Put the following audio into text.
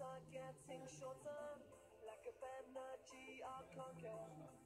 are getting shorter. Like a bad energy, I'll conquer.